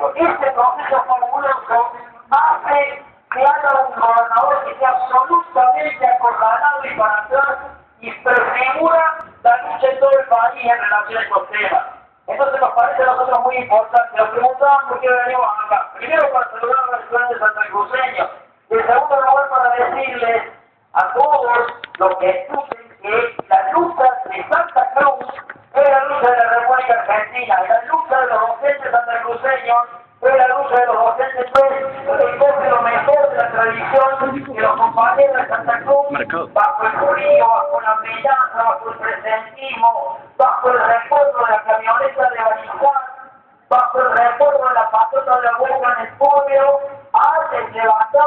Este proceso fabuloso hace que haya un gobernador que sea absolutamente acorralado y para atrás y prefigura la lucha en todo el país en relación a estos temas. Entonces nos parece a nosotros muy importante. Nos preguntaban por qué venimos acá. Primero para saludar a los estudiantes santacruceños. Y en segundo lugar para decirles a todos los que escuchen que la lucha de Santa Cruz es la lucha de la República Argentina, la lucha de los es la lucha de los docentes pues, que coge lo mejor de la tradición que los compañeros de Santa Cruz, bajo el frío, bajo la brillanza, bajo el presentismo, bajo el recuerdo de la camioneta de Barizán, bajo el recuerdo de la patota de la vuelta en el pueblo, hacen levantar